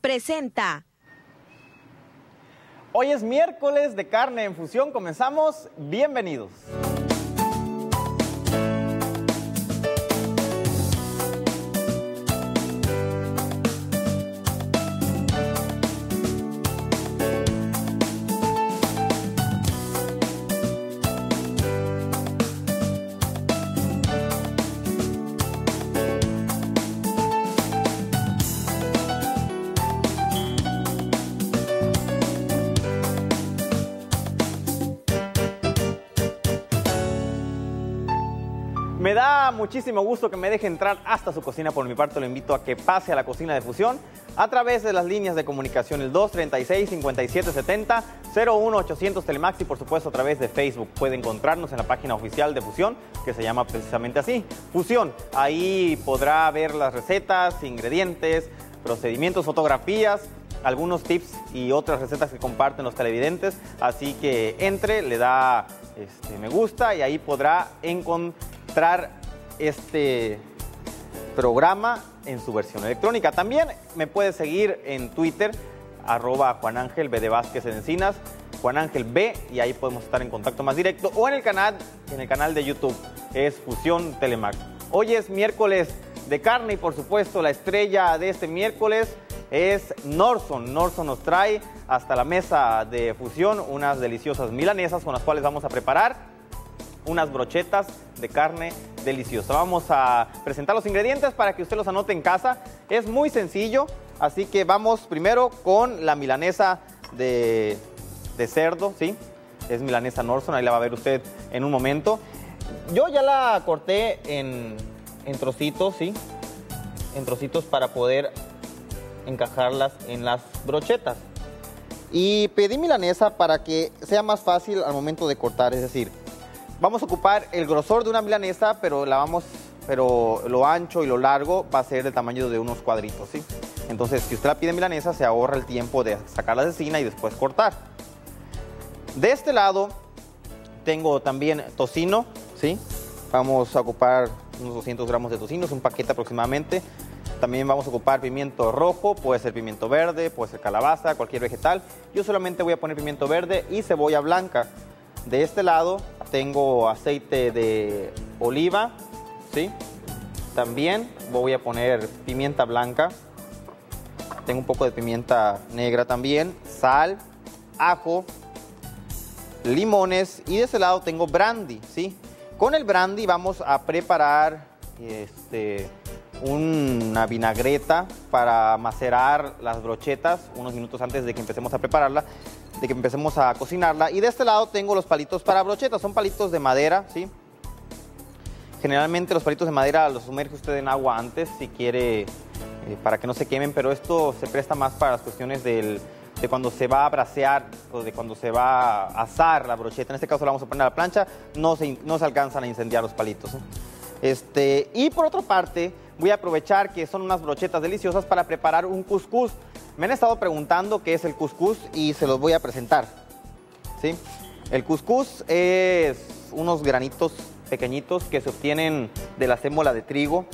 Presenta. Hoy es miércoles de carne en fusión. Comenzamos. Bienvenidos. Muchísimo gusto que me deje entrar hasta su cocina. Por mi parte, lo invito a que pase a la cocina de fusión a través de las líneas de comunicación el 236-5770, 01800 Telemax y por supuesto a través de Facebook. Puede encontrarnos en la página oficial de Fusión, que se llama precisamente así, Fusión. Ahí podrá ver las recetas, ingredientes, procedimientos, fotografías algunos tips y otras recetas que comparten los televidentes. Así que entre, le da este, me gusta y ahí podrá encontrar este programa en su versión electrónica. También me puede seguir en Twitter, arroba Juan Ángel B de Vázquez en Encinas, Juan Ángel B, y ahí podemos estar en contacto más directo, o en el canal, en el canal de YouTube, es Fusión Telemac. Hoy es miércoles de carne y por supuesto la estrella de este miércoles es Norson. Norson nos trae hasta la mesa de fusión unas deliciosas milanesas con las cuales vamos a preparar unas brochetas de carne deliciosa. Vamos a presentar los ingredientes para que usted los anote en casa. Es muy sencillo, así que vamos primero con la milanesa de, cerdo, ¿sí? Es milanesa Norson, ahí la va a ver usted en un momento. Yo ya la corté en trocitos, ¿sí? En trocitos para poder encajarlas en las brochetas. Y pedí milanesa para que sea más fácil al momento de cortar, es decir, vamos a ocupar el grosor de una milanesa, pero la vamos, pero lo ancho y lo largo va a ser del tamaño de unos cuadritos, ¿sí? Entonces, si usted la pide milanesa, se ahorra el tiempo de sacar la cecina y después cortar. De este lado tengo también tocino, ¿sí? Vamos a ocupar unos 200 gramos de tocino, es un paquete aproximadamente. También vamos a ocupar pimiento rojo, puede ser pimiento verde, puede ser calabaza, cualquier vegetal. Yo solamente voy a poner pimiento verde y cebolla blanca. De este lado tengo aceite de oliva, ¿sí? También voy a poner pimienta blanca. Tengo un poco de pimienta negra también, sal, ajo, limones y de este lado tengo brandy, ¿sí? Con el brandy vamos a preparar este, una vinagreta para macerar las brochetas unos minutos antes de que empecemos a prepararla, de que empecemos a cocinarla. Y de este lado tengo los palitos para brochetas, son palitos de madera, ¿sí? Generalmente los palitos de madera los sumerge usted en agua antes si quiere, eh, para que no se quemen, pero esto se presta más para las cuestiones del, de cuando se va a brasear o de cuando se va a asar la brocheta. En este caso la vamos a poner a la plancha, no se, no se alcanzan a incendiar los palitos. ¿eh? Este, y por otra parte, voy a aprovechar que son unas brochetas deliciosas para preparar un cuscús. Me han estado preguntando qué es el cuscús y se los voy a presentar. ¿sí? El cuscús es unos granitos pequeñitos que se obtienen de la sémola de trigo.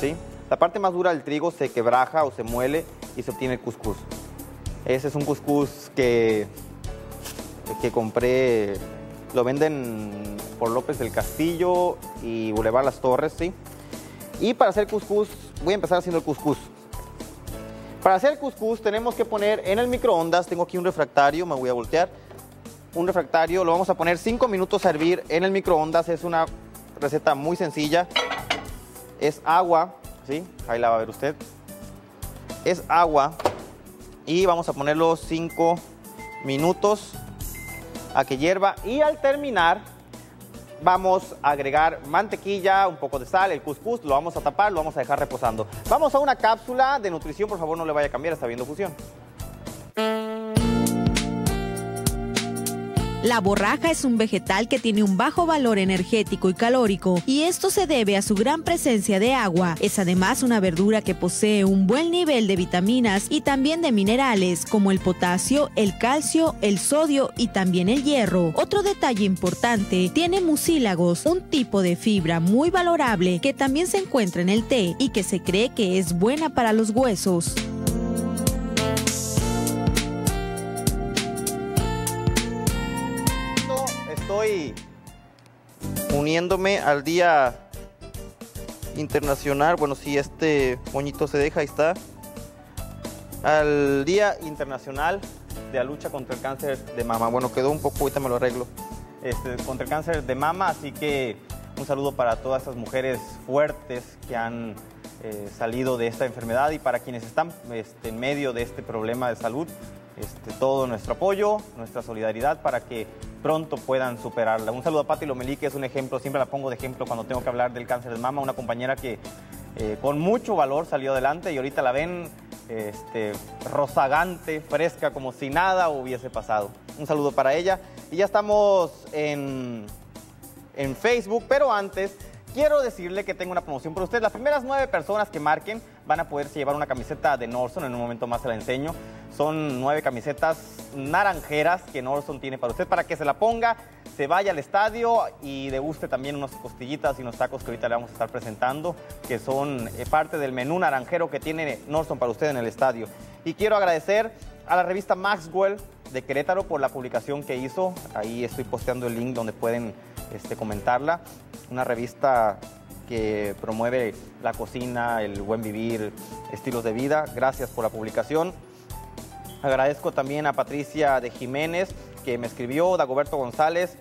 ¿sí? La parte más dura del trigo se quebraja o se muele y se obtiene el cuscús. Ese es un cuscús que, que compré, lo venden por López del Castillo y Boulevard Las Torres, ¿sí? Y para hacer cuscús, voy a empezar haciendo el cuscús. Para hacer cuscús tenemos que poner en el microondas, tengo aquí un refractario, me voy a voltear, un refractario, lo vamos a poner 5 minutos a hervir en el microondas, es una receta muy sencilla, es agua, ¿sí? Ahí la va a ver usted, es agua y vamos a ponerlo 5 minutos a que hierva y al terminar vamos a agregar mantequilla, un poco de sal, el cuscús, lo vamos a tapar, lo vamos a dejar reposando. Vamos a una cápsula de nutrición, por favor no le vaya a cambiar, está viendo fusión. La borraja es un vegetal que tiene un bajo valor energético y calórico y esto se debe a su gran presencia de agua. Es además una verdura que posee un buen nivel de vitaminas y también de minerales como el potasio, el calcio, el sodio y también el hierro. Otro detalle importante, tiene mucílagos, un tipo de fibra muy valorable que también se encuentra en el té y que se cree que es buena para los huesos. Uniéndome al día internacional. Bueno, si este moñito se deja, ahí está. Al Día Internacional de la Lucha contra el Cáncer de Mama. Bueno, quedó un poco, ahorita me lo arreglo. Este, contra el cáncer de mama, así que un saludo para todas estas mujeres fuertes que han eh, salido de esta enfermedad y para quienes están este, en medio de este problema de salud, este, todo nuestro apoyo, nuestra solidaridad para que pronto puedan superarla. Un saludo a Patti Lomelí, que es un ejemplo, siempre la pongo de ejemplo cuando tengo que hablar del cáncer de mama, una compañera que eh, con mucho valor salió adelante y ahorita la ven este, rozagante, fresca, como si nada hubiese pasado. Un saludo para ella. Y ya estamos en, en Facebook, pero antes quiero decirle que tengo una promoción para usted. Las primeras nueve personas que marquen van a poderse llevar una camiseta de Norson, en un momento más se la enseño. Son nueve camisetas naranjeras que Norson tiene para usted, para que se la ponga, se vaya al estadio y deguste también unas costillitas y unos tacos que ahorita le vamos a estar presentando, que son eh, parte del menú naranjero que tiene Norson para usted en el estadio. Y quiero agradecer a la revista Maxwell de Querétaro por la publicación que hizo. Ahí estoy posteando el link donde pueden este, comentarla. Una revista que promueve la cocina, el buen vivir, estilos de vida. Gracias por la publicación. Agradezco también a Patricia de Jiménez que me escribió, Dagoberto González,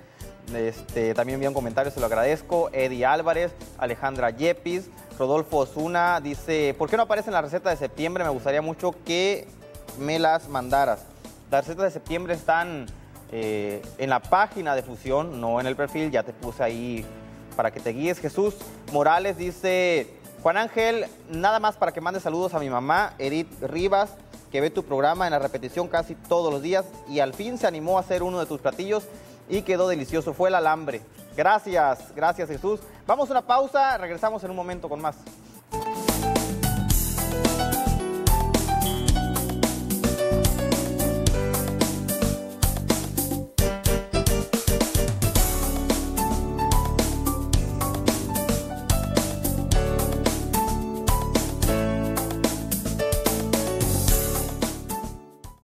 este, también envió un comentario, se lo agradezco. Eddie Álvarez, Alejandra Yepis, Rodolfo Osuna dice, ¿por qué no aparece en la receta de septiembre? Me gustaría mucho que me las mandaras. Las recetas de septiembre están eh, en la página de Fusión, no en el perfil, ya te puse ahí para que te guíes. Jesús Morales dice, Juan Ángel, nada más para que mande saludos a mi mamá, Edith Rivas, que ve tu programa en la repetición casi todos los días y al fin se animó a hacer uno de tus platillos y quedó delicioso, fue el alambre. Gracias, gracias Jesús. Vamos a una pausa, regresamos en un momento con más.